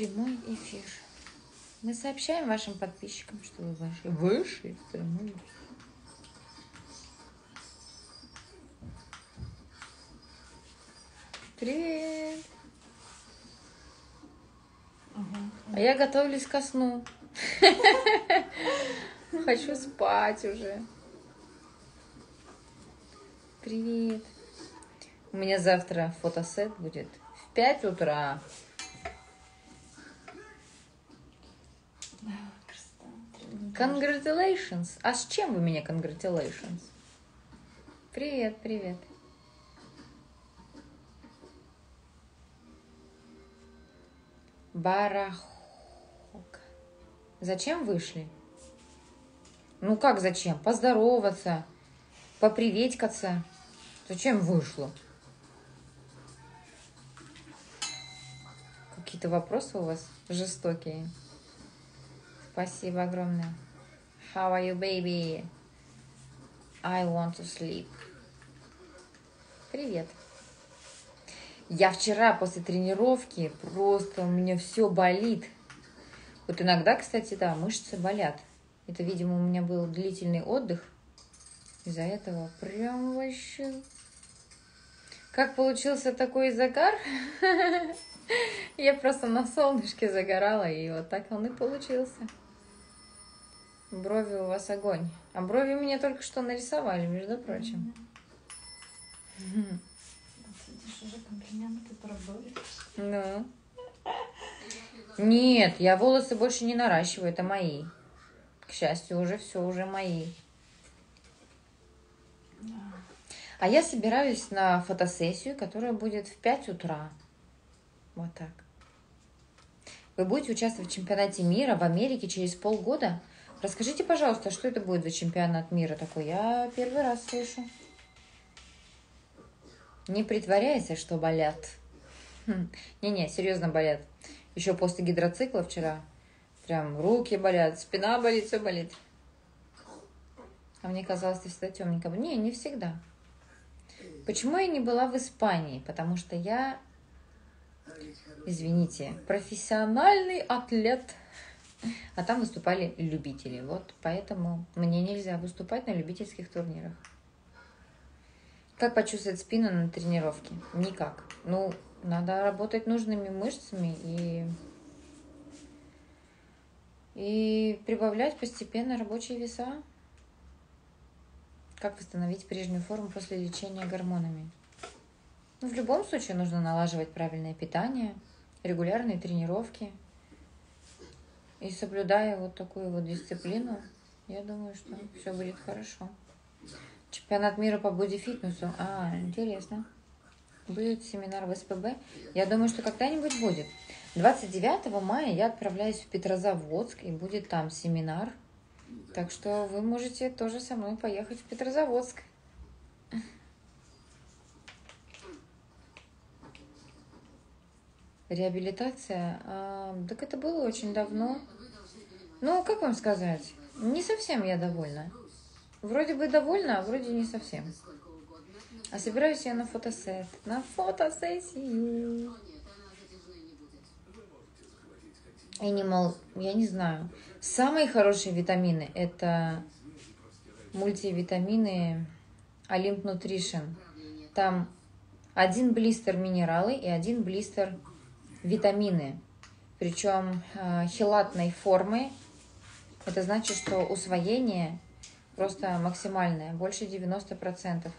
прямой эфир. Мы сообщаем вашим подписчикам, что вы вышли, вышли в прямой эфир. Привет! А я готовлюсь ко сну. Хочу спать уже. Привет. У меня завтра фотосет будет в 5 утра. Congratulations. А с чем вы меня congratulations? Привет, привет. Барахок. Зачем вышли? Ну как зачем? Поздороваться, поприветькаться. Зачем вышло? Какие-то вопросы у вас жестокие. Спасибо огромное. How are you, baby? I want to sleep. Привет. Я вчера после тренировки просто у меня все болит. Вот иногда, кстати, да, мышцы болят. Это, видимо, у меня был длительный отдых. Из-за этого прям вообще... Как получился такой загар? Я просто на солнышке загорала, и вот так он и получился. Брови у вас огонь. А брови мне только что нарисовали, между прочим. Ну. Нет, я волосы больше не наращиваю, это мои. К счастью, уже все, уже мои. А я собираюсь на фотосессию, которая будет в 5 утра. Вот так. Вы будете участвовать в чемпионате мира в Америке через полгода? Расскажите, пожалуйста, что это будет за чемпионат мира такой? Я первый раз слышу. Не притворяйся, что болят. Хм. Не-не, серьезно болят. Еще после гидроцикла вчера. Прям руки болят, спина болит, все болит. А мне казалось, ты всегда темненькая. Не, не всегда. Почему я не была в Испании? Потому что я, извините, профессиональный атлет. А там выступали любители. Вот поэтому мне нельзя выступать на любительских турнирах. Как почувствовать спину на тренировке? Никак. Ну, надо работать нужными мышцами и, и прибавлять постепенно рабочие веса. Как восстановить прежнюю форму после лечения гормонами? Ну, в любом случае нужно налаживать правильное питание, регулярные тренировки. И соблюдая вот такую вот дисциплину, я думаю, что все будет хорошо. Чемпионат мира по бодифитнесу. А, интересно. Будет семинар в СПБ. Я думаю, что когда-нибудь будет. 29 мая я отправляюсь в Петрозаводск, и будет там семинар так что вы можете тоже со мной поехать в Петрозаводск. Реабилитация? А, так это было очень давно. Ну, как вам сказать? Не совсем я довольна. Вроде бы довольна, а вроде не совсем. А собираюсь я на фотосет. На фотосессию. Animal, я не знаю. Самые хорошие витамины – это мультивитамины Olymp Nutrition. Там один блистер минералы и один блистер витамины. Причем э, хелатной формы. Это значит, что усвоение просто максимальное, больше 90%.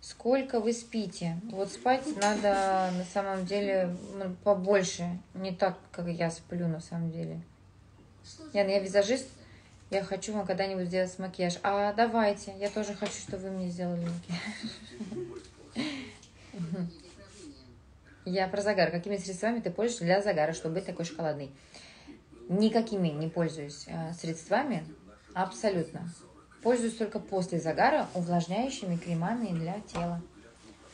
Сколько вы спите? Вот спать надо на самом деле ну, побольше. Не так, как я сплю на самом деле. Ян, я визажист. Я хочу вам когда-нибудь сделать макияж. А давайте. Я тоже хочу, чтобы вы мне сделали макияж. Я про загар. Какими средствами ты пользуешься для загара, чтобы быть такой шоколадный? Никакими не пользуюсь э, средствами. Абсолютно. Пользуюсь только после загара увлажняющими кремами для тела,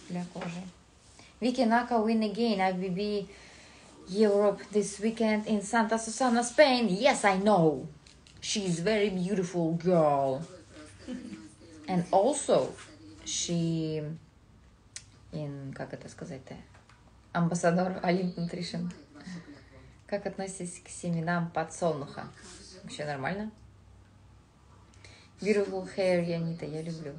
для кожи. Vicky Naka win again IBB Europe this weekend in Santa Susana, Spain. Yes, I know. She's very beautiful girl. And also, she in, как это сказать-то, Амбассадор Олимп Нутришн. Как относитесь к семенам подсолнуха? Вообще нормально? Beautiful hair, Янита, я люблю.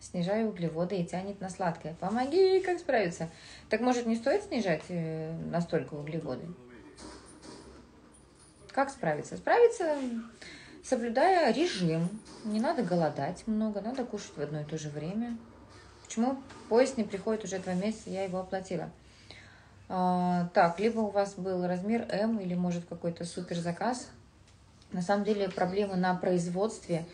Снижаю углеводы и тянет на сладкое. Помоги, как справиться? Так может не стоит снижать э, настолько углеводы? Как справиться? Справиться, соблюдая режим. Не надо голодать много, надо кушать в одно и то же время. Почему поезд не приходит уже два месяца, я его оплатила. А, так, либо у вас был размер М, или может какой-то супер заказ. На самом деле проблемы на производстве,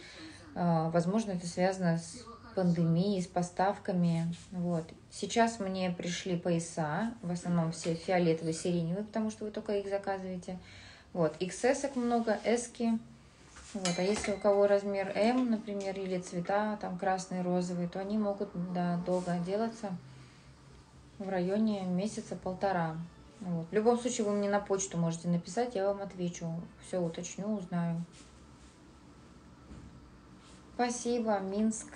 а, возможно, это связано с пандемией, с поставками. Вот. Сейчас мне пришли пояса, в основном все фиолетовые, сиреневые, потому что вы только их заказываете. Вот, XS много, S. Вот, а если у кого размер М, например, или цвета, там красные, розовые, то они могут да, долго делаться в районе месяца полтора. Вот. В любом случае, вы мне на почту можете написать, я вам отвечу. Все уточню, узнаю. Спасибо, Минск.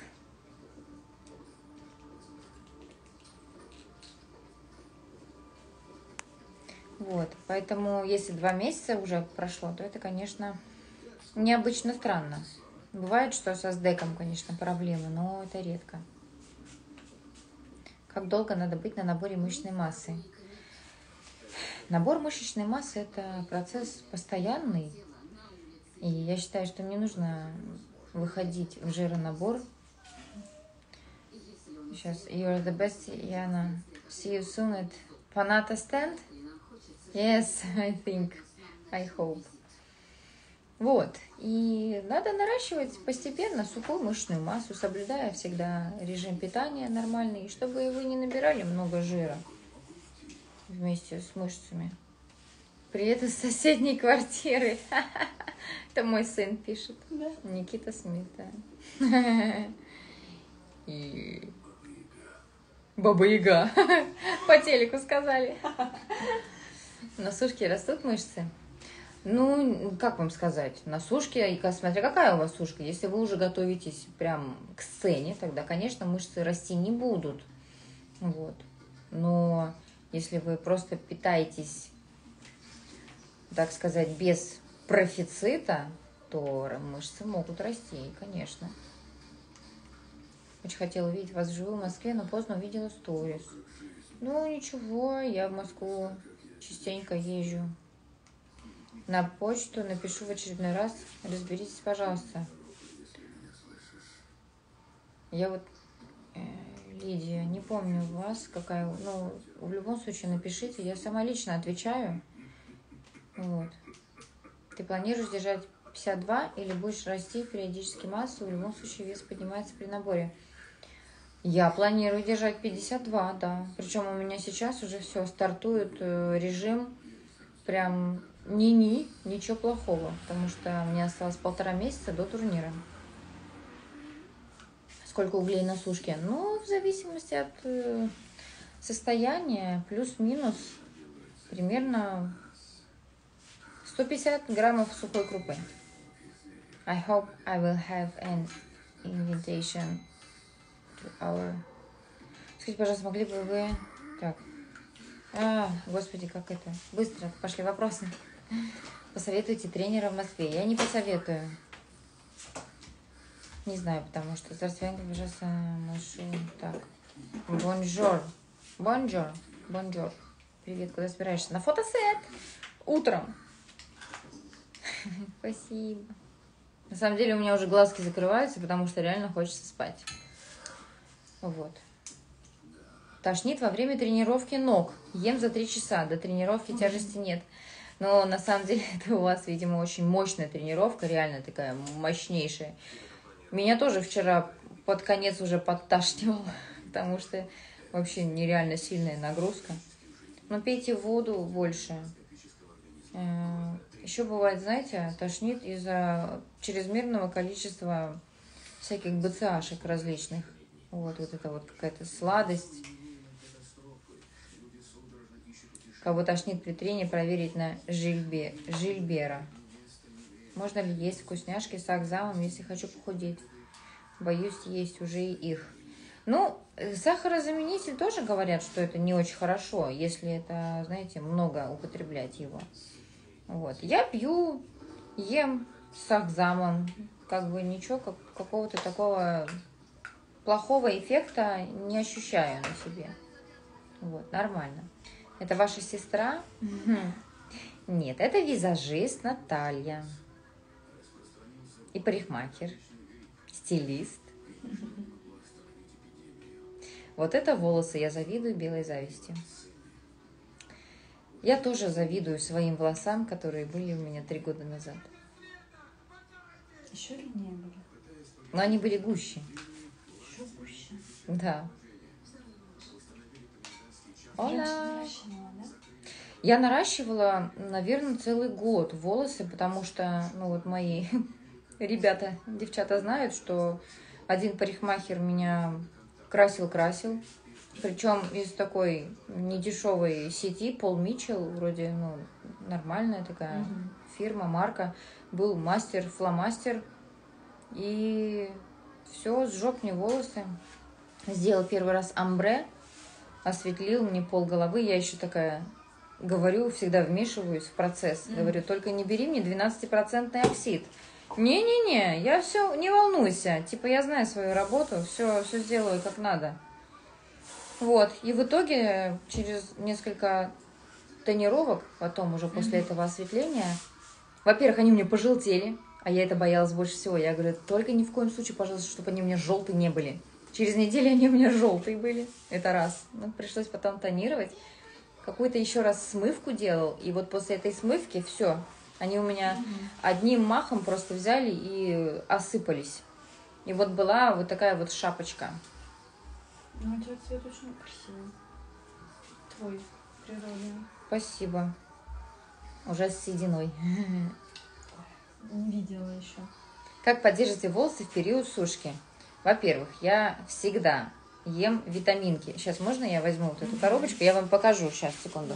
Вот, поэтому если два месяца уже прошло, то это, конечно, необычно странно. Бывает, что со СДЭКом, конечно, проблемы, но это редко. Как долго надо быть на наборе мышечной массы? Набор мышечной массы – это процесс постоянный. И я считаю, что мне нужно выходить в жиронабор. Сейчас, you're the best, Яна. See you soon at Panata stand. Yes, I think. I hope. Вот. И надо наращивать постепенно сухую мышечную массу, соблюдая всегда режим питания нормальный, чтобы вы не набирали много жира вместе с мышцами. Привет из соседней квартиры. Это мой сын пишет. Да. Никита Смит, да. И... Баба Яга. По телеку сказали. На сушке растут мышцы? Ну, как вам сказать, на сушке, и смотря какая у вас сушка, если вы уже готовитесь прям к сцене, тогда, конечно, мышцы расти не будут. Вот. Но если вы просто питаетесь, так сказать, без профицита, то мышцы могут расти, конечно. Очень хотела увидеть вас вживую в Москве, но поздно увидела сторис. Ну, ничего, я в Москву частенько езжу. На почту напишу в очередной раз. Разберитесь, пожалуйста. Я вот, э, Лидия, не помню вас, какая... Ну, в любом случае напишите. Я сама лично отвечаю. Вот. Ты планируешь держать 52 или будешь расти периодически массу? В любом случае вес поднимается при наборе. Я планирую держать 52, да. Причем у меня сейчас уже все, стартует э, режим прям ни-ни, ничего плохого, потому что мне осталось полтора месяца до турнира. Сколько углей на сушке? Ну, в зависимости от э, состояния, плюс-минус, примерно 150 граммов сухой крупы. I hope I will have an invitation our... Скажите, пожалуйста, могли бы вы... Так. А, господи, как это? Быстро, пошли вопросы. Посоветуйте тренера в Москве. Я не посоветую. Не знаю, потому что здравствуйте, пожалуйста, машу. Так. Бонжор. Бонжор. Бонжор. Привет, куда собираешься? На фотосет. Утром. Спасибо. На самом деле у меня уже глазки закрываются, потому что реально хочется спать. Вот. Тошнит во время тренировки ног. Ем за три часа. До тренировки тяжести нет. Но на самом деле это у вас, видимо, очень мощная тренировка, реально такая мощнейшая. Меня тоже вчера под конец уже подташнивало, потому что вообще нереально сильная нагрузка. Но пейте воду больше. Э, Еще бывает, знаете, тошнит из-за чрезмерного количества всяких БЦАшек различных. Вот, вот это вот какая-то сладость. Кого тошнит при трении, проверить на жильбе, жильбера. Можно ли есть вкусняшки с акзамом, если хочу похудеть? Боюсь есть уже их. Ну, э, сахарозаменитель тоже говорят, что это не очень хорошо, если это, знаете, много употреблять его. Вот. Я пью, ем с ахзамом, как бы ничего, как, какого-то такого плохого эффекта не ощущаю на себе. Вот, нормально. Это ваша сестра? Нет, это визажист Наталья. И парикмахер. Стилист. Вот это волосы. Я завидую белой зависти. Я тоже завидую своим волосам, которые были у меня три года назад. Еще длиннее были. Но они были гуще. Еще гуще. Да. Оля. Я наращивала, наверное, целый год волосы, потому что, ну вот мои ребята, девчата знают, что один парикмахер меня красил-красил. Причем из такой недешевой сети, Пол Митчелл, вроде, ну, нормальная такая Мгм. фирма, марка. Был мастер, фломастер. И все, сжег мне волосы. Сделал первый раз амбре, осветлил мне пол головы. Я еще такая говорю, всегда вмешиваюсь в процесс. Мгм. Говорю, только не бери мне 12% оксид. Не-не-не, я все, не волнуйся. Типа, я знаю свою работу, все, все сделаю как надо. Вот, и в итоге через несколько тонировок, потом уже после Мгм. этого осветления, во-первых, они мне пожелтели, а я это боялась больше всего. Я говорю, только ни в коем случае, пожалуйста, чтобы они у меня желтые не были. Через неделю они у меня желтые были. Это раз. Ну, пришлось потом тонировать. Какую-то еще раз смывку делал. И вот после этой смывки все. Они у меня одним махом просто взяли и осыпались. И вот была вот такая вот шапочка. Ну, у тебя цвет очень красивый. Твой, природный. Спасибо. Уже с сединой. Не видела еще. Как поддержите волосы в период сушки? Во-первых, я всегда ем витаминки. Сейчас можно я возьму вот эту коробочку? Я вам покажу. Сейчас, секунду.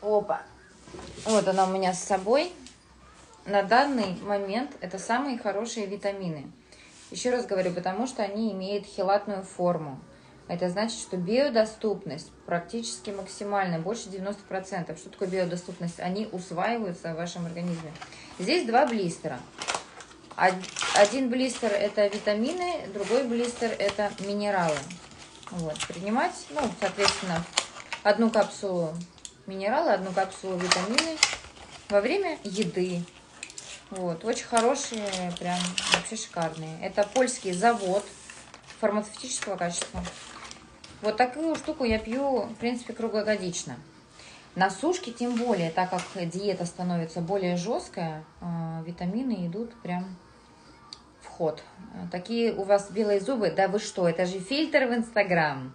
Опа. Вот она у меня с собой. На данный момент это самые хорошие витамины. Еще раз говорю, потому что они имеют хелатную форму. Это значит, что биодоступность практически максимальная, больше 90%. Что такое биодоступность? Они усваиваются в вашем организме. Здесь два блистера. Од- Один блистер это витамины, другой блистер это минералы. Вот, принимать, ну, соответственно, одну капсулу минералы, одну капсулу витамины во время еды. Вот, очень хорошие, прям вообще шикарные. Это польский завод фармацевтического качества. Вот такую штуку я пью, в принципе, круглогодично. На сушке тем более, так как диета становится более жесткая, а, витамины идут прям в ход. А, Такие у вас белые зубы, да вы что, это же фильтр в Инстаграм.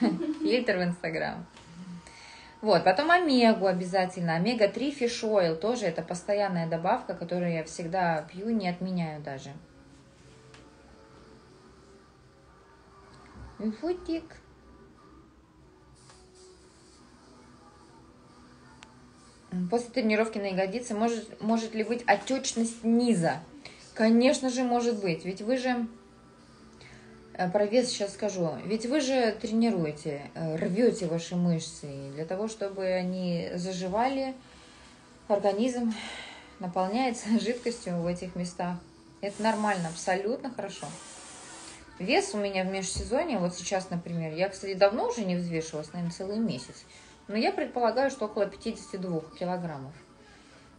Фильтр в Инстаграм. Вот, потом омегу обязательно. Омега-3 фиш ойл тоже это постоянная добавка, которую я всегда пью, не отменяю даже. Футик. После тренировки на ягодице может, может ли быть отечность низа? Конечно же, может быть. Ведь вы же, э, про вес сейчас скажу, ведь вы же тренируете, э, рвете ваши мышцы для того, чтобы они заживали, организм наполняется жидкостью в этих местах. Это нормально, абсолютно хорошо. Вес у меня в межсезонье, вот сейчас, например, я, кстати, давно уже не взвешивалась, наверное, целый месяц. Но я предполагаю, что около 52 килограммов.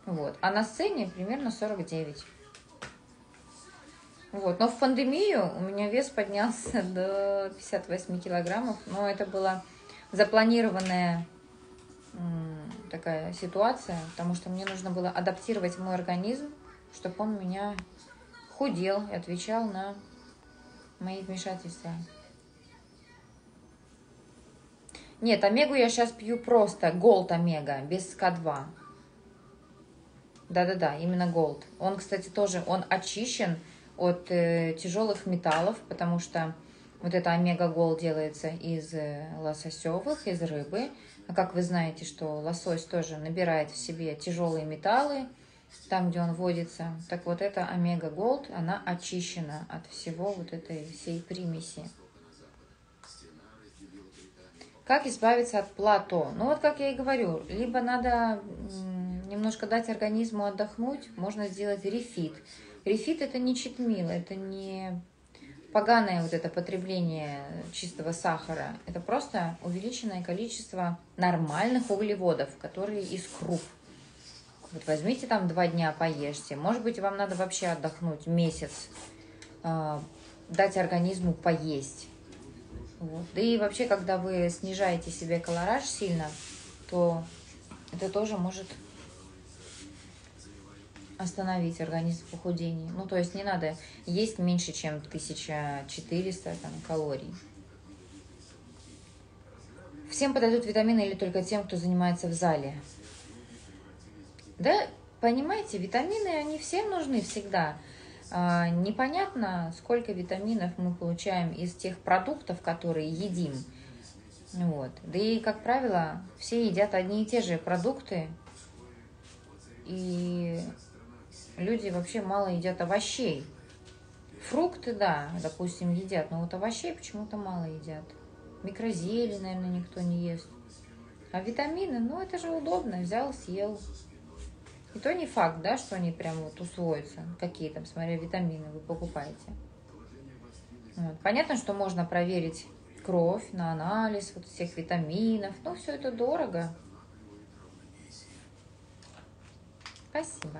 Вот. А на сцене примерно 49. Вот. Но в пандемию у меня вес поднялся до 58 килограммов. Но это была запланированная такая ситуация, потому что мне нужно было адаптировать мой организм, чтобы он меня худел и отвечал на мои вмешательства. Нет, омегу я сейчас пью просто, голд омега, без К2. Да-да-да, именно голд. Он, кстати, тоже, он очищен от э, тяжелых металлов, потому что вот это омега голд делается из э, лососевых, из рыбы. А как вы знаете, что лосось тоже набирает в себе тяжелые металлы, там, где он вводится. Так вот, эта омега голд, она очищена от всего вот этой всей примеси. Как избавиться от плато? Ну вот, как я и говорю, либо надо немножко дать организму отдохнуть, можно сделать рефит. Рефит это не читмил, это не поганое вот это потребление чистого сахара. Это просто увеличенное количество нормальных углеводов, которые из круп. Вот возьмите там два дня, поешьте. Может быть, вам надо вообще отдохнуть месяц, э, дать организму поесть. Вот. Да и вообще, когда вы снижаете себе колораж сильно, то это тоже может остановить организм в похудении. Ну, то есть не надо есть меньше, чем 1400 там, калорий. Всем подойдут витамины или только тем, кто занимается в зале? Да, понимаете, витамины, они всем нужны всегда. А, непонятно, сколько витаминов мы получаем из тех продуктов, которые едим. Вот. Да и, как правило, все едят одни и те же продукты. И люди вообще мало едят овощей. Фрукты, да, допустим, едят, но вот овощей почему-то мало едят. Микрозелень, наверное, никто не ест. А витамины, ну это же удобно, взял, съел. И то не факт, да, что они прям вот усвоятся, какие там, смотря витамины вы покупаете. Вот. Понятно, что можно проверить кровь на анализ вот всех витаминов, но все это дорого. Спасибо.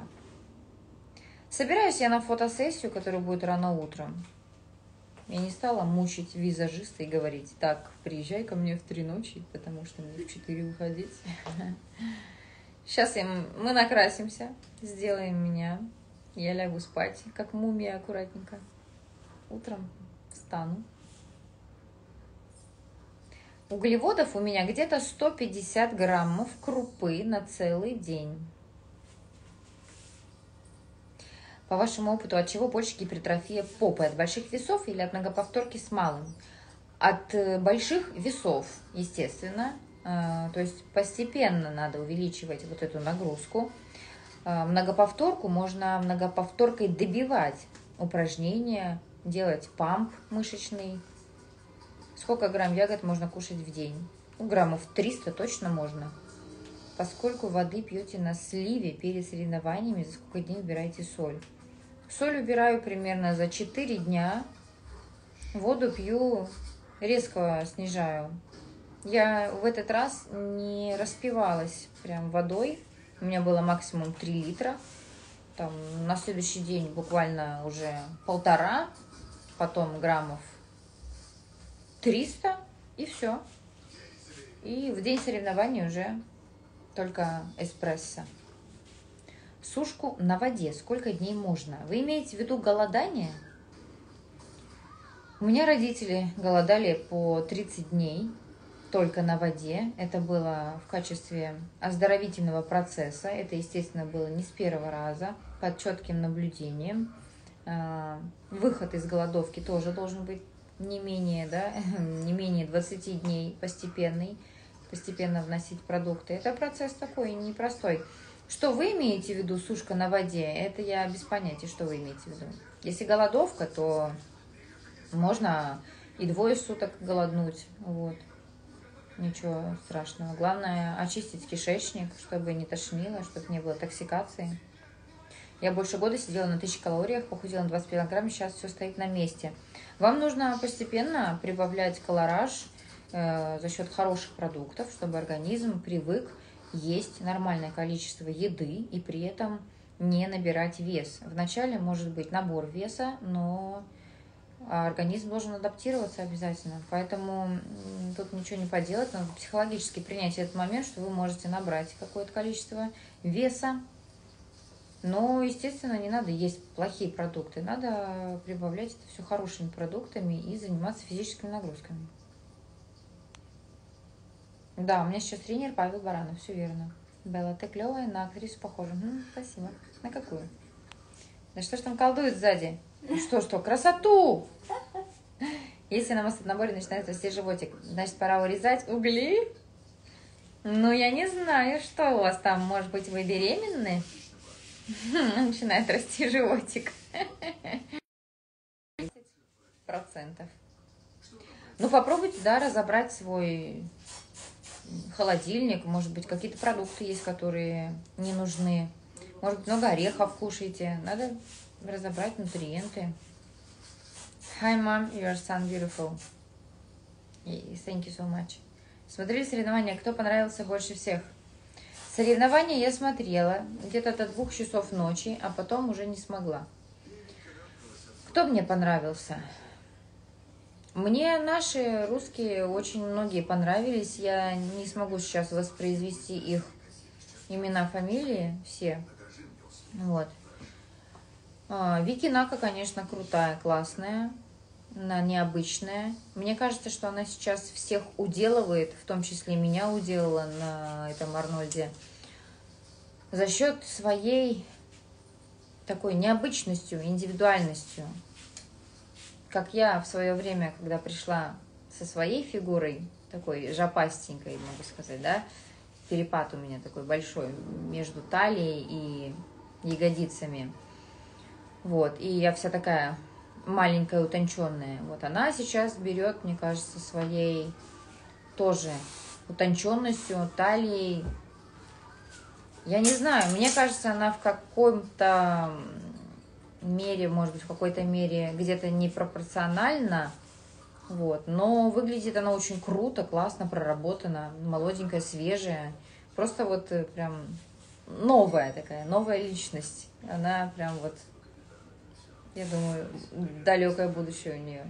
Собираюсь я на фотосессию, которая будет рано утром. Я не стала мучить визажиста и говорить, так, приезжай ко мне в три ночи, потому что мне в четыре уходить. Сейчас я, мы накрасимся, сделаем меня. Я лягу спать, как мумия аккуратненько. Утром встану. Углеводов у меня где-то 150 граммов крупы на целый день. По вашему опыту, от чего больше гипертрофия попы? От больших весов или от многоповторки с малым? От э, больших весов, естественно. А, то есть постепенно надо увеличивать вот эту нагрузку. А, многоповторку можно многоповторкой добивать упражнения, делать памп мышечный. Сколько грамм ягод можно кушать в день? Ну, граммов 300 точно можно. Поскольку воды пьете на сливе перед соревнованиями, за сколько дней убираете соль? Соль убираю примерно за 4 дня. Воду пью, резко снижаю. Я в этот раз не распивалась прям водой. У меня было максимум 3 литра. Там на следующий день буквально уже полтора, потом граммов 300 и все. И в день соревнований уже только эспрессо сушку на воде. Сколько дней можно? Вы имеете в виду голодание? У меня родители голодали по 30 дней только на воде. Это было в качестве оздоровительного процесса. Это, естественно, было не с первого раза, под четким наблюдением. А, выход из голодовки тоже должен быть не менее, да, не менее 20 дней постепенный, постепенно вносить продукты. Это процесс такой непростой. Что вы имеете в виду сушка на воде? Это я без понятия, что вы имеете в виду. Если голодовка, то можно и двое суток голоднуть. Вот. Ничего страшного. Главное очистить кишечник, чтобы не тошнило, чтобы не было токсикации. Я больше года сидела на 1000 калориях, похудела на 25 килограмм, сейчас все стоит на месте. Вам нужно постепенно прибавлять колораж э, за счет хороших продуктов, чтобы организм привык есть нормальное количество еды и при этом не набирать вес. Вначале может быть набор веса, но организм должен адаптироваться обязательно. Поэтому тут ничего не поделать, надо психологически принять этот момент, что вы можете набрать какое-то количество веса. Но, естественно, не надо есть плохие продукты, надо прибавлять это все хорошими продуктами и заниматься физическими нагрузками. Да, у меня сейчас тренер Павел Баранов, все верно. Белла, ты клевая, на актрису похожа. М, спасибо. На какую? Да что ж там колдует сзади? Ну что, что, красоту! Если на наборе начинает расти животик, значит, пора урезать угли? Ну, я не знаю, что у вас там. Может быть, вы беременны? Начинает расти животик. Процентов. Ну, попробуйте, да, разобрать свой холодильник. Может быть, какие-то продукты есть, которые не нужны. Может быть, много орехов кушаете. Надо разобрать нутриенты. Hi, mom, your son beautiful. Thank you so much. Смотрели соревнования, кто понравился больше всех? Соревнования я смотрела где-то до двух часов ночи, а потом уже не смогла. Кто мне понравился? Мне наши русские очень многие понравились. Я не смогу сейчас воспроизвести их имена, фамилии все. Вот. А, Вики Нака, конечно, крутая, классная, она необычная. Мне кажется, что она сейчас всех уделывает, в том числе меня уделала на этом Арнольде, за счет своей такой необычностью, индивидуальностью. Как я в свое время, когда пришла со своей фигурой, такой жопастенькой, могу сказать, да, перепад у меня такой большой между талией и ягодицами. Вот, и я вся такая маленькая, утонченная. Вот она сейчас берет, мне кажется, своей тоже утонченностью, талией. Я не знаю, мне кажется, она в каком-то мере, может быть, в какой-то мере где-то непропорционально, вот, но выглядит она очень круто, классно проработана, молоденькая, свежая, просто вот э, прям новая такая, новая личность. Она прям вот я думаю, далекое будущее у нее.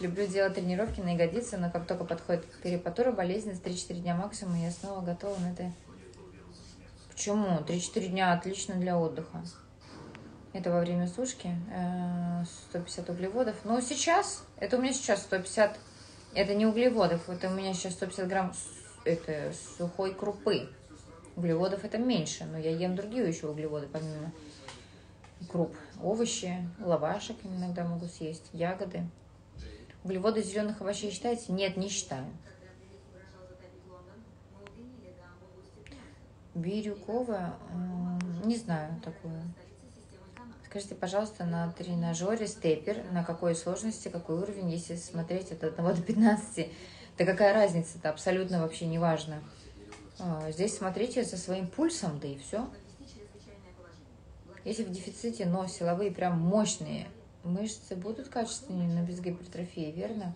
Люблю делать тренировки на ягодицы, но как только подходит перепатура, болезненность, 3-4 дня максимум, я снова готова на это. Почему? 3-4 дня отлично для отдыха. Это во время сушки. 150 э, углеводов. Но сейчас, это у меня сейчас 150, это не углеводов, это у меня сейчас 150 грамм это сухой крупы. Углеводов это меньше, но я ем другие еще углеводы помимо круп. Овощи, лавашек иногда могу съесть, ягоды. Углеводы зеленых овощей считаете? Нет, не считаю. Бирюкова, не знаю такую. Скажите, пожалуйста, на тренажере степер, на какой сложности, какой уровень, если смотреть от 1 до 15, да какая разница, это абсолютно вообще не важно. А, здесь смотрите за своим пульсом, да и все. Если в дефиците, но силовые прям мощные, мышцы будут качественнее, но без гипертрофии, верно?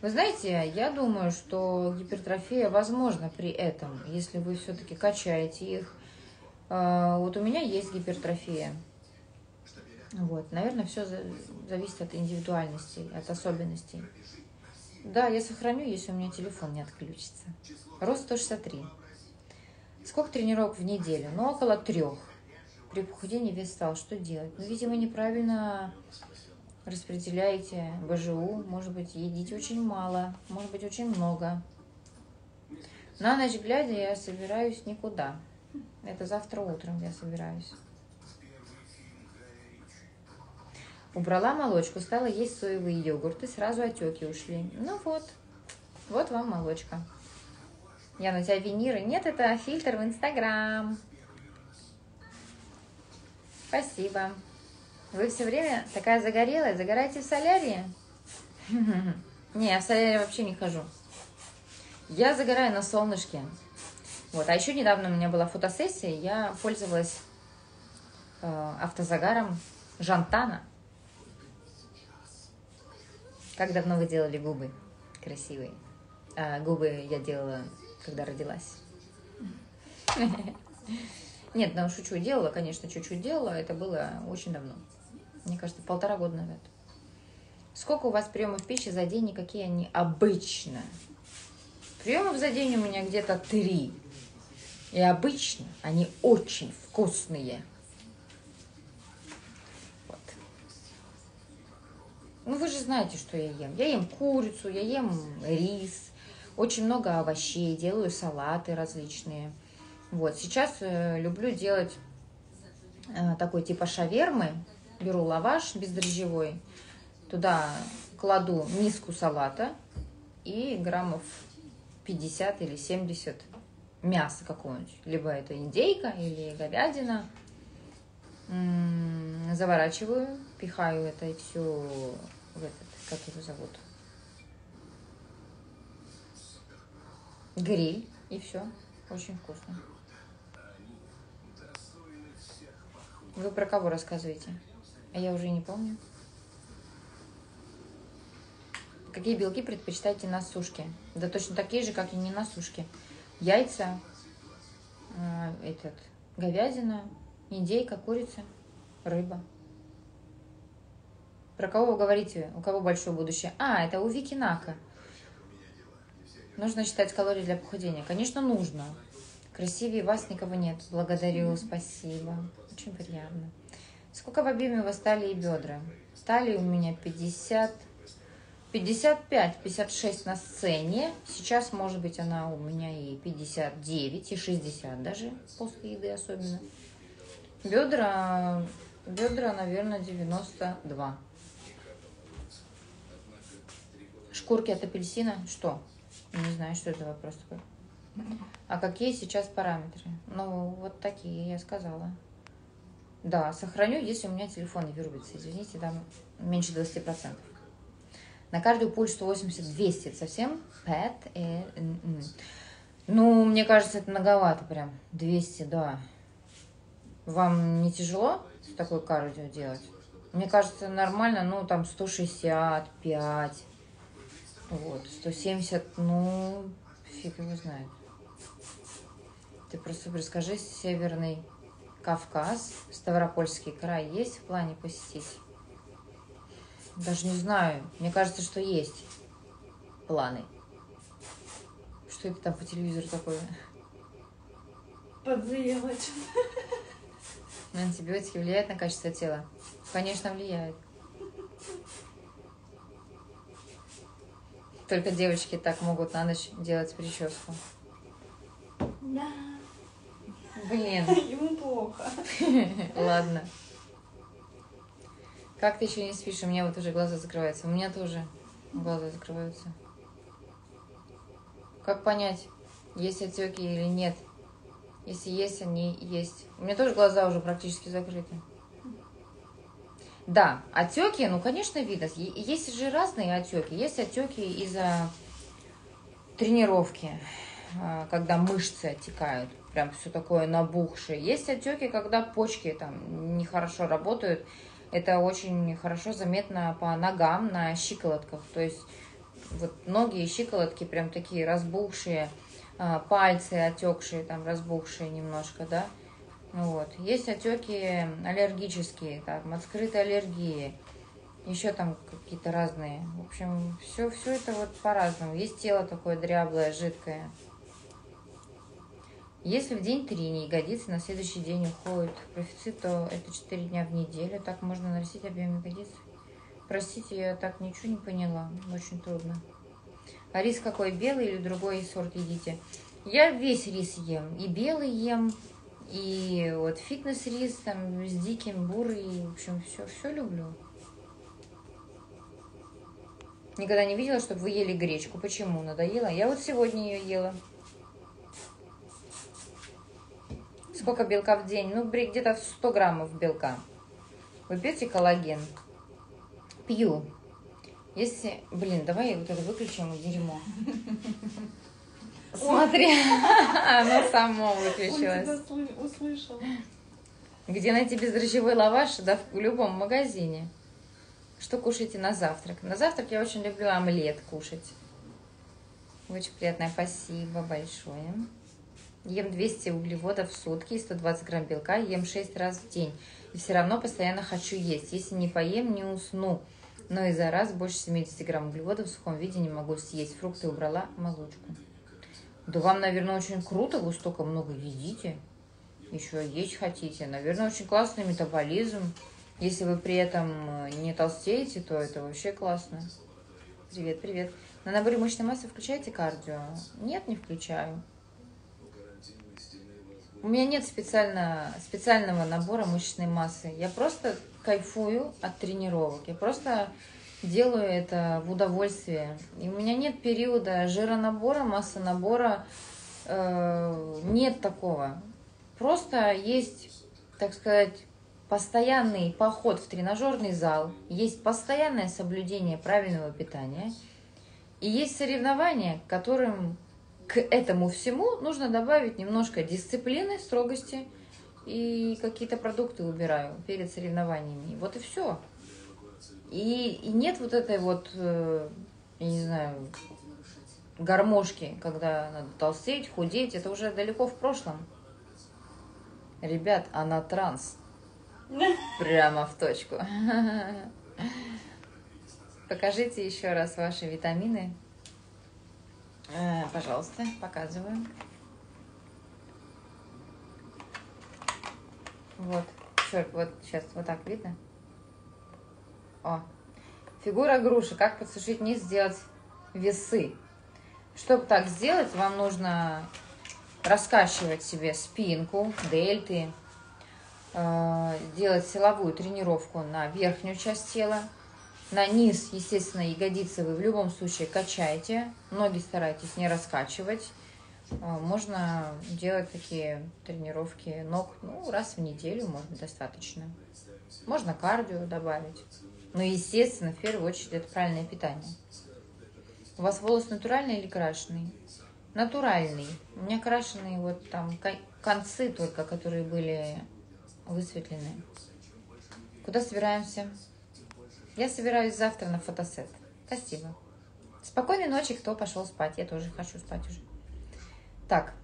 Вы знаете, я думаю, что гипертрофия возможна при этом, если вы все-таки качаете их. А, вот у меня есть гипертрофия. Вот, наверное, все зависит от индивидуальности, от особенностей. Да, я сохраню, если у меня телефон не отключится. Рост 163. Сколько тренировок в неделю? Ну, около трех при похудении вес стал, что делать? Ну, видимо, неправильно распределяете БЖУ, может быть, едите очень мало, может быть, очень много. На ночь глядя я собираюсь никуда. Это завтра утром я собираюсь. Убрала молочку, стала есть соевые йогурты, сразу отеки ушли. Ну вот, вот вам молочка. Я на тебя виниры. Нет, это фильтр в Инстаграм. Спасибо. Вы все время такая загорелая. Загораете в солярии? Не, я в солярии вообще не хожу. Я загораю на солнышке. Вот. А еще недавно у меня была фотосессия, я пользовалась э, автозагаром Жантана. Как давно вы делали губы красивые? А, губы я делала, когда родилась. Нет, ну шучу, делала, конечно, чуть-чуть делала, это было очень давно. Мне кажется, полтора года назад. Сколько у вас приемов пищи за день и какие они обычно? Приемов за день у меня где-то три. И обычно они очень вкусные. Вот. Ну, вы же знаете, что я ем. Я ем курицу, я ем рис, очень много овощей, делаю салаты различные. Вот, сейчас э, люблю делать э, такой типа шавермы. Беру лаваш бездрожжевой, туда кладу миску салата и граммов 50 или 70 мяса какого-нибудь. Либо это индейка или говядина. М, Заворачиваю, пихаю это все в этот, как его зовут, гриль, и все. Очень вкусно. Вы про кого рассказываете? А я уже не помню. Какие белки предпочитаете на сушке? Да точно такие же, как и не на сушке. Яйца, э, этот, говядина, индейка, курица, рыба. Про кого вы говорите? У кого большое будущее? А, это у Вики Нака. Нужно считать калории для похудения. Конечно, нужно. Красивее вас никого нет. Благодарю, спасибо. Очень приятно. Сколько в объеме у вас талии и бедра? Талии у меня 50, 55, 56 на сцене. Сейчас, может быть, она у меня и 59, и 60 даже, после еды особенно. Бедра, бедра, наверное, 92. Шкурки от апельсина? Что? Не знаю, что это вопрос такой. А какие сейчас параметры? Ну, вот такие, я сказала. Да, сохраню, если у меня телефон не вырубится. Извините, там меньше 20%. На кардио пульс 180-200. Это совсем пэт. э, м, м. Ну, мне кажется, это многовато прям. 200, да. Вам не тяжело такой кардио делать? Мне кажется, нормально, ну, там 165. Вот, 170, ну, фиг его знает. Ты просто расскажи, Северный Кавказ, Ставропольский край есть в плане посетить? Даже не знаю. Мне кажется, что есть планы. Что это там по телевизору такое? Подзаелочь. Антибиотики влияют на качество тела? Конечно, влияют. Только девочки так могут на ночь делать прическу. Да. Блин, Ему плохо. ладно. Как ты еще не спишь? У меня вот уже глаза закрываются. У меня тоже глаза закрываются. Как понять, есть отеки или нет? Если есть, они есть. У меня тоже глаза уже практически закрыты. Да, отеки, ну, конечно, видно. Есть же разные отеки. Есть отеки из-за тренировки, а, когда мышцы отекают, прям все такое набухшее. Есть отеки, когда почки там нехорошо работают. Это очень хорошо заметно по ногам на щиколотках. То есть вот ноги и щиколотки прям такие разбухшие, а, пальцы отекшие, там разбухшие немножко, да. Вот. Есть отеки аллергические, там, от скрытой аллергии, еще там какие-то разные. В общем, все, все это вот по-разному. Есть тело такое дряблое, жидкое. Если в день три не ягодицы, на следующий день уходит профицит, то это 4 дня в неделю. Так можно нарастить объем ягодиц. Простите, я так ничего не поняла. Очень трудно. А рис какой, белый или другой сорт едите? Я весь рис ем. И белый ем, и вот фитнес-рис там с диким бурый. В общем, все, все люблю. Никогда не видела, чтобы вы ели гречку. Почему? Надоело? Я вот сегодня ее ела. Сколько белка в день? Ну, где-то 100 граммов белка. Вы пьете коллаген? Пью. Если... Блин, давай вот это выключим, дерьмо. Смотри, оно само выключилось. услышал. Где найти бездрожжевой лаваш? Да в любом магазине. Что кушаете на завтрак? На завтрак я очень люблю омлет кушать. Очень приятное, спасибо большое. Ем 200 углеводов в сутки и 120 грамм белка, ем 6 раз в день. И все равно постоянно хочу есть. Если не поем, не усну. Но и за раз больше 70 грамм углеводов в сухом виде не могу съесть. Фрукты убрала, молочку. Да вам, наверное, очень круто, вы столько много едите. Еще есть хотите. Наверное, очень классный метаболизм. Если вы при этом э, не толстеете, то это вообще классно. Привет, привет. На наборе мышечной массы включаете кардио? Нет, не включаю. У меня нет специально, специального набора мышечной массы. Я просто кайфую от тренировок. Я просто делаю это в удовольствие. И у меня нет периода жиронабора, массонабора. э, нет такого. Просто есть, так сказать, постоянный поход в тренажерный зал, есть постоянное соблюдение правильного питания, и есть соревнования, которым к этому всему нужно добавить немножко дисциплины, строгости и какие-то продукты убираю перед соревнованиями. Вот и все. И, и нет вот этой вот, э, я не знаю, гармошки, когда надо толстеть, худеть. Это уже далеко в прошлом. Ребят, она транс. Прямо в точку. Покажите еще раз ваши витамины. Э, пожалуйста, показываю. Вот, черт, вот сейчас вот так видно. О, фигура груши. Как подсушить низ, сделать весы. Чтобы так сделать, вам нужно раскачивать себе спинку, дельты, э, делать силовую тренировку на верхнюю часть тела. На низ, естественно, ягодицы вы в любом случае качаете. Ноги старайтесь не раскачивать. Э, можно делать такие тренировки ног ну, раз в неделю, быть, достаточно. Можно кардио добавить. Но, естественно, в первую очередь, это правильное питание. У вас волос натуральный или крашеный? Натуральный. У меня крашеные вот там концы только, которые были высветлены. Куда собираемся? Я собираюсь завтра на фотосет. Спасибо. Спокойной ночи, кто пошел спать. Я тоже хочу спать уже. Так,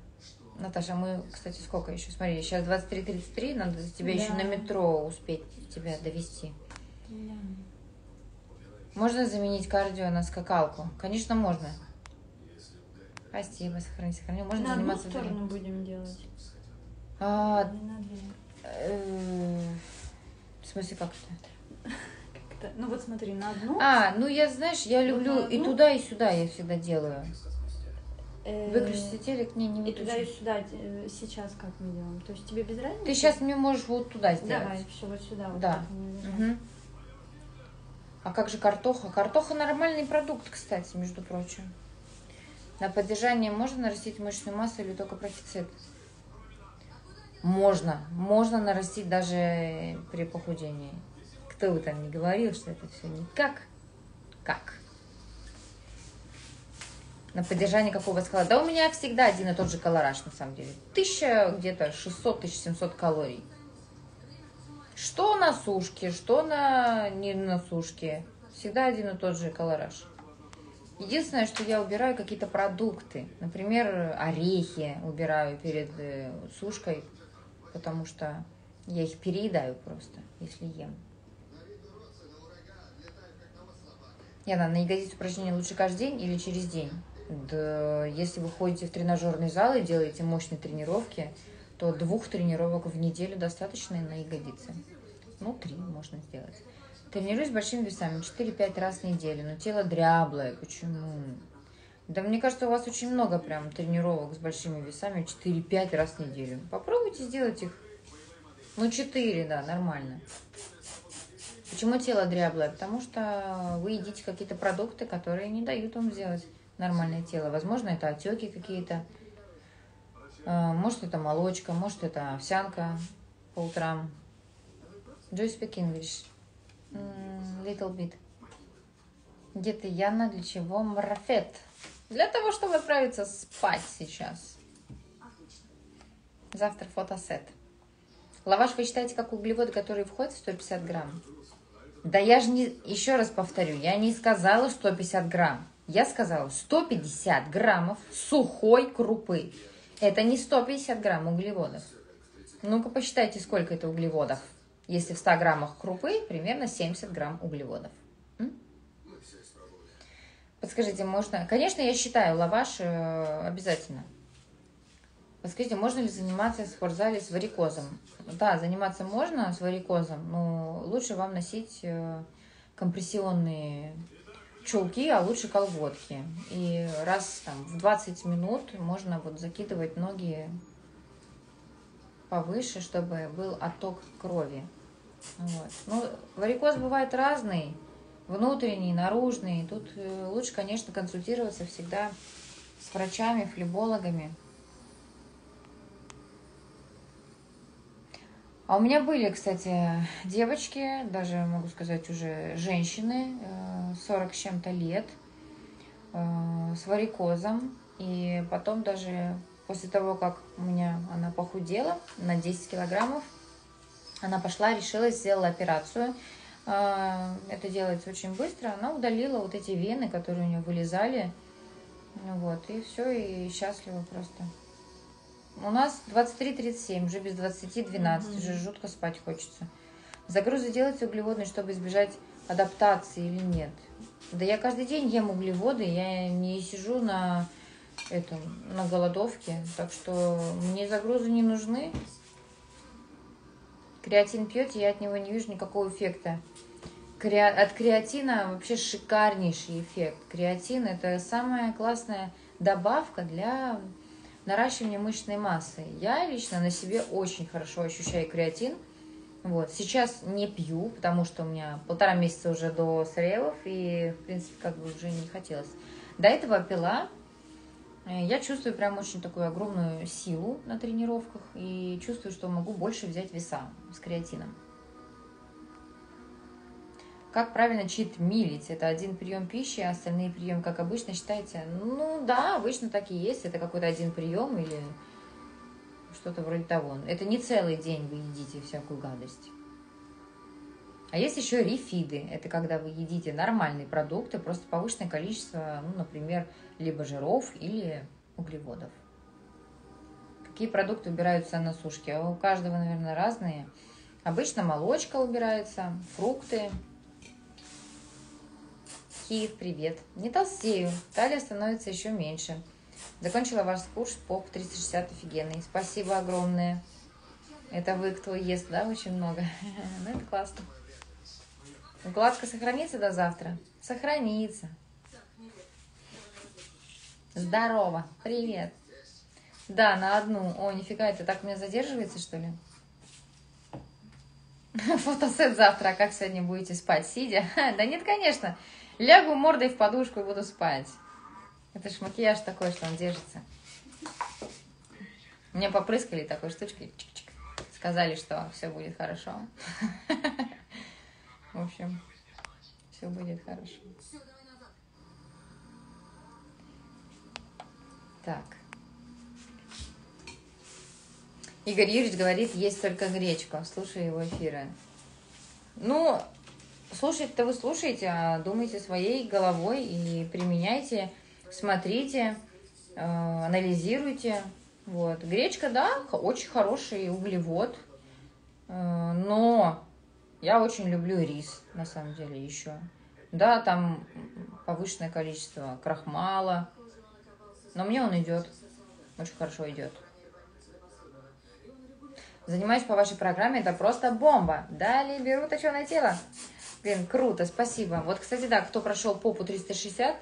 Наташа, мы, кстати, сколько еще? Смотри, сейчас 23.33, надо тебе да. еще на метро успеть тебя довести. Да. Можно заменить кардио на скакалку? Конечно, можно. Спасибо, сохрани, сохрани. Можно на заниматься одну сторону будем делать. А. Э, в смысле, как это? как Ну вот смотри, на одну. А, ну я, знаешь, я люблю и туда, и сюда я всегда делаю. Э, Выключите телек, не, не выключи. И туда, и сюда э, сейчас как мы делаем? То есть тебе без разницы? Ты сейчас мне можешь вот туда сделать. Давай, все, вот сюда. Вот да. Угу. А как же картоха? Картоха нормальный продукт, кстати, между прочим. На поддержание можно нарастить мышечную массу или только профицит? Можно. Можно нарастить даже при похудении. Кто бы там не говорил, что это все никак. Как? На поддержание какого склада? Да у меня всегда один и тот же колораж, на самом деле. Тысяча, где-то 600-1700 калорий. Что на сушке, что на не на сушке. Всегда один и тот же колораж. Единственное, что я убираю какие-то продукты. Например, орехи убираю перед э, сушкой, потому что я их переедаю просто, если ем. Яна, на ягодицы упражнения лучше каждый день или через день? Да, если вы ходите в тренажерный зал и делаете мощные тренировки, то двух тренировок в неделю достаточно на ягодицы. Ну, три можно сделать. Тренируюсь большими весами 4-5 раз в неделю, но тело дряблое. Почему? Да мне кажется, у вас очень много прям тренировок с большими весами 4-5 раз в неделю. Попробуйте сделать их. Ну, 4, да, нормально. Почему тело дряблое? Потому что вы едите какие-то продукты, которые не дают вам сделать нормальное тело. Возможно, это отеки какие-то. А, может, это молочка, может, это овсянка по утрам. Do you speak English? Little bit. Где ты, Яна? Для чего марафет? Для того, чтобы отправиться спать сейчас. Завтра фотосет. Лаваш вы считаете как углеводы, которые входят в 150 грамм? Да я же не... Еще раз повторю, я не сказала 150 грамм. Я сказала 150 граммов сухой крупы. Это не 150 грамм углеводов. Ну-ка посчитайте, сколько это углеводов. Если в 100 граммах крупы, примерно 70 грамм углеводов. Подскажите, можно... Конечно, я считаю лаваш э, обязательно. Подскажите, можно ли заниматься в спортзале с варикозом? Да, заниматься можно с варикозом, но лучше вам носить э, компрессионные чулки, а лучше колготки. И раз там, в 20 минут можно вот закидывать ноги повыше, чтобы был отток крови. Вот. Ну, варикоз бывает разный внутренний, наружный. Тут э, лучше, конечно, консультироваться всегда с врачами, флебологами. А у меня были, кстати, девочки, даже могу сказать уже женщины, 40 с чем-то лет, с варикозом. И потом даже после того, как у меня она похудела на 10 килограммов, она пошла, решилась, сделала операцию. А, это делается очень быстро. Она удалила вот эти вены, которые у нее вылезали. Вот, и все, и счастлива просто. У нас 23.37, уже без 20.12, угу. уже жутко спать хочется. Загрузы делаются углеводные, чтобы избежать адаптации или нет? Да я каждый день ем углеводы, я не сижу на этом, на голодовке, так что мне загрузы не нужны. Креатин пьете, я от него не вижу никакого эффекта. От креатина вообще шикарнейший эффект. Креатин это самая классная добавка для наращивания мышечной массы. Я лично на себе очень хорошо ощущаю креатин. Вот. Сейчас не пью, потому что у меня полтора месяца уже до сревов, и, в принципе, как бы уже не хотелось. До этого пила, Э, я чувствую прям очень такую огромную силу на тренировках и чувствую, что могу больше взять веса с креатином. Как правильно чит милить? Это один прием пищи, а остальные приемы, как обычно, считаете? Ну да, обычно так и есть. Это какой-то один прием или что-то вроде того. Это не целый день вы едите всякую гадость. А есть еще рефиды. Это когда вы едите нормальные продукты, просто повышенное количество, ну, например, либо жиров или углеводов. Какие продукты убираются на сушке? У каждого, наверное, разные. Обычно молочка убирается, фрукты. Киев, привет. Не толстею, талия становится еще меньше. Закончила ваш курс ПОП 360 офигенный. Спасибо огромное. Это вы, кто ест, да, очень много? Ну, это классно. Укладка сохранится до завтра? Сохранится. Здорово. Привет. Да, на одну. О, нифига, это так у меня задерживается, что ли? Фотосет завтра. А как сегодня будете спать? Сидя? Да нет, конечно. Лягу мордой в подушку и буду спать. Это ж макияж такой, что он держится. Мне попрыскали такой штучкой. Чик -чик. Сказали, что все будет хорошо. В общем, все будет хорошо. Так. Игорь Юрьевич говорит, есть только гречка. Слушаю его эфиры. Ну, слушать-то вы слушаете, а думайте своей головой и применяйте, смотрите, э, анализируйте. Вот. Гречка, да, очень хороший углевод, э, но я очень люблю рис, на самом деле, еще. Да, там повышенное количество крахмала, но мне он идет, очень хорошо идет. Занимаюсь по вашей программе, это просто бомба. Далее беру точеное тело. Блин, круто, спасибо. Вот, кстати, да, кто прошел попу 360,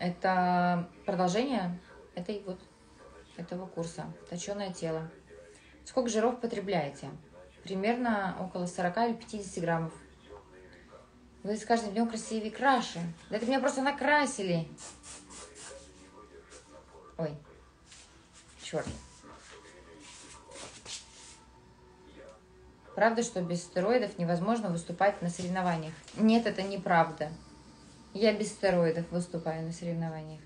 это продолжение этой вот этого курса. Точеное тело. Сколько жиров потребляете? примерно около 40 или 50 граммов. Вы с каждым днем красивее краше. Да это меня просто накрасили. Ой, черт. Правда, что без стероидов невозможно выступать на соревнованиях? Нет, это неправда. Я без стероидов выступаю на соревнованиях.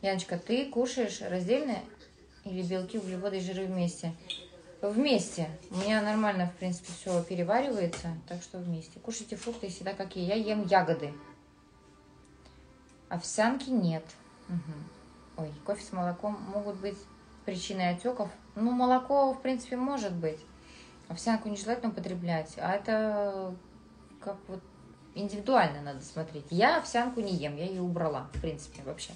Яночка, ты кушаешь раздельно или белки, углеводы и жиры вместе? Вместе. У меня нормально, в принципе, все переваривается, так что вместе. Кушайте фрукты всегда какие. Я ем ягоды. Овсянки нет. Угу. Ой, кофе с молоком могут быть причиной отеков. Ну, молоко, в принципе, может быть. Овсянку нежелательно употреблять. А это как вот индивидуально надо смотреть. Я овсянку не ем, я ее убрала, в принципе, вообще.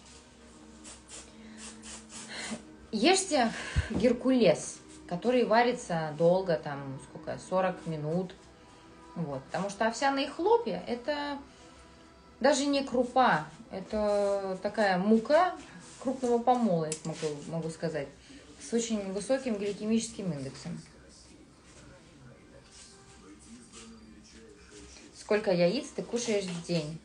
Ешьте геркулес который варится долго, там, сколько, 40 минут. Вот. Потому что овсяные хлопья – это даже не крупа, это такая мука крупного помола, я могу, могу сказать, с очень высоким гликемическим индексом. Сколько яиц ты кушаешь в день?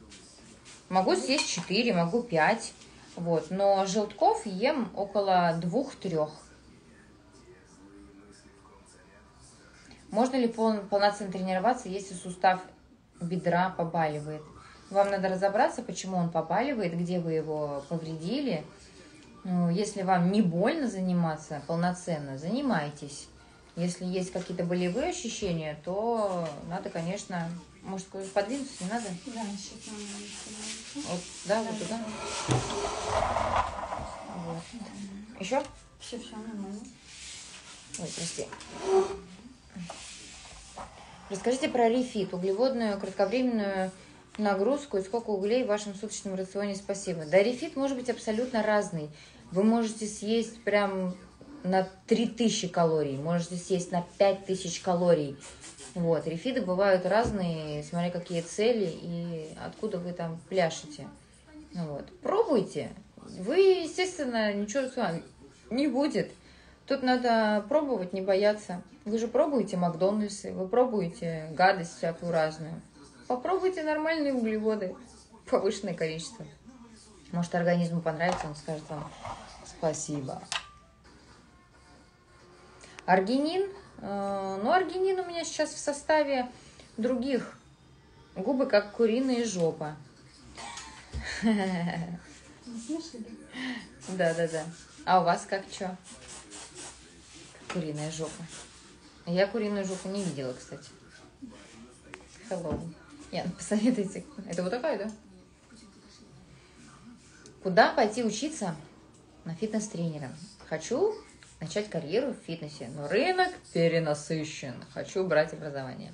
Могу съесть 4, могу 5, вот, но желтков ем около 2-3. Можно ли пол- полноценно тренироваться, если сустав бедра побаливает? Вам надо разобраться, почему он побаливает, где вы его повредили. Ну, если вам не больно заниматься полноценно, занимайтесь. Если есть какие-то болевые ощущения, то надо, конечно, может, куда-то подвинуться, не надо? Да, сейчас надо Вот, да, вот туда. Вот. Еще? Все, все нормально. Ой, прости. Расскажите про рефит, углеводную кратковременную нагрузку и сколько углей в вашем суточном рационе спасибо. Да, рефит может быть абсолютно разный. Вы можете съесть прям на 3000 калорий, можете съесть на 5000 калорий. Вот, рефиты бывают разные, смотря какие цели и откуда вы там пляшете. Ну Вот. Пробуйте. Вы, естественно, ничего с вами не будет. Тут надо пробовать, не бояться. Вы же пробуете Макдональдсы, вы пробуете гадость всякую разную. Попробуйте нормальные углеводы, повышенное количество. Может, организму понравится, он скажет вам спасибо. Аргинин. Э, Ну, аргинин у меня сейчас в составе других. Губы, как куриная жопа. Да, да, да. А у вас как что? Куриная жопа. Я куриную жопу не видела, кстати. Hello. Ян, посоветуйте. Это вот такая, да? Куда пойти учиться на фитнес-тренера? Хочу начать карьеру в фитнесе, но рынок перенасыщен. Хочу брать образование.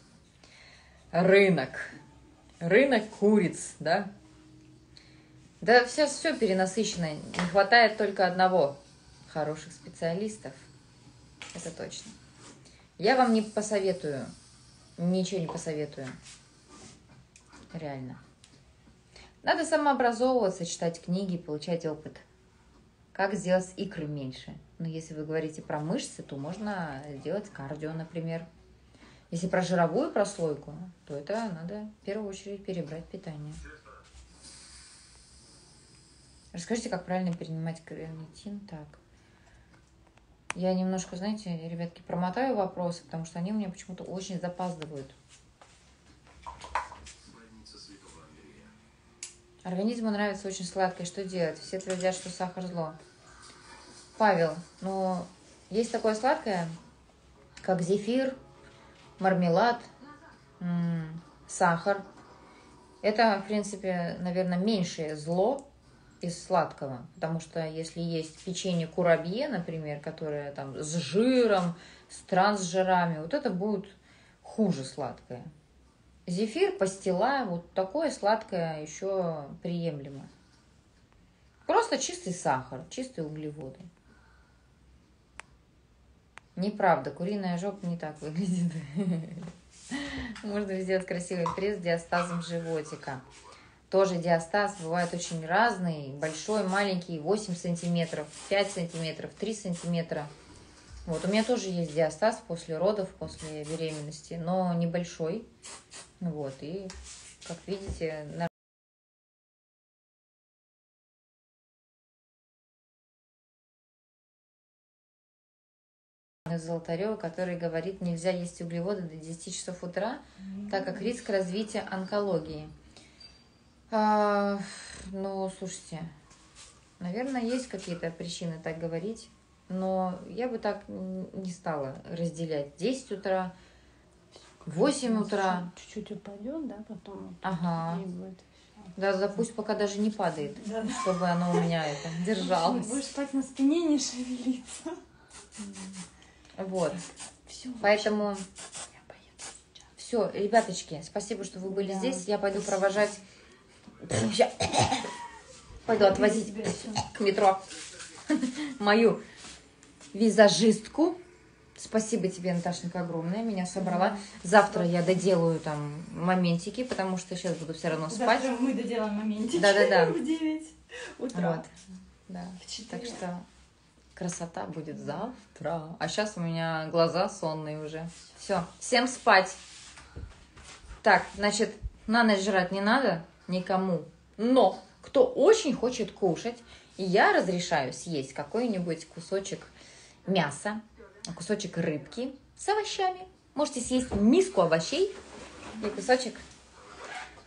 Рынок. Рынок куриц, да? Да сейчас все перенасыщено. Не хватает только одного. Хороших специалистов. Это точно. Я вам не посоветую. Ничего не посоветую. Реально. Надо самообразовываться, читать книги, получать опыт. Как сделать икры меньше? Но если вы говорите про мышцы, то можно сделать кардио, например. Если про жировую прослойку, то это надо в первую очередь перебрать питание. Расскажите, как правильно принимать карнитин. Так. Я немножко, знаете, ребятки, промотаю вопросы, потому что они у меня почему-то очень запаздывают. Организму нравится очень сладкое. Что делать? Все твердят, что сахар зло. Павел, ну, есть такое сладкое, как зефир, мармелад, сахар. Это, в принципе, наверное, меньшее зло из сладкого, потому что если есть печенье курабье, например, которое там с жиром, с трансжирами, вот это будет хуже сладкое. Зефир, пастила, вот такое сладкое еще приемлемо. Просто чистый сахар, чистые углеводы. Неправда, куриная жопа не так выглядит. Можно сделать красивый пресс с диастазом животика. Тоже диастаз бывает очень разный. Большой, маленький, 8 сантиметров, 5 сантиметров, 3 сантиметра. Вот, у меня тоже есть диастаз после родов, после беременности, но небольшой. Вот, и, как видите, на- Золотарева, который говорит, нельзя есть углеводы до 10 часов утра, так как риск развития онкологии. А, ну, слушайте, наверное, есть какие-то причины так говорить, но я бы так не стала разделять. 10 утра, 8 утра. Чуть-чуть упадет, да, потом. Ага. Будет. Да, да, пусть пока даже не падает, Да, да. чтобы оно у меня это держалось. Будешь спать на спине, не шевелиться. Вот. Все. Поэтому Я поеду. все, ребяточки, спасибо, что вы были Да, здесь. Я пойду спасибо. провожать. Пойду отвозить к метро мою визажистку. Спасибо тебе, Наташенька, огромное. Меня собрала. Завтра я доделаю там моментики, потому что сейчас буду все равно спать. Завтра мы доделаем моментики. Да-да-да. В 9 утра. Вот. Да. В 4. Так что красота будет завтра. А сейчас у меня глаза сонные уже. Все, всем спать. Так, значит, на ночь жрать не надо никому. Но кто очень хочет кушать, я разрешаю съесть какой-нибудь кусочек мяса, кусочек рыбки с овощами. Можете съесть миску овощей и кусочек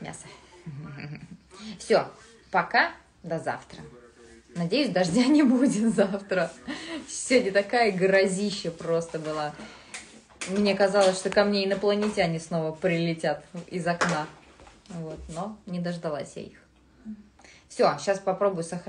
мяса. Все, пока, до завтра. Надеюсь, дождя не будет завтра. Сегодня такая грозища просто была. Мне казалось, что ко мне инопланетяне снова прилетят из окна. Вот, но не дождалась я их. Все, сейчас попробую сохранить.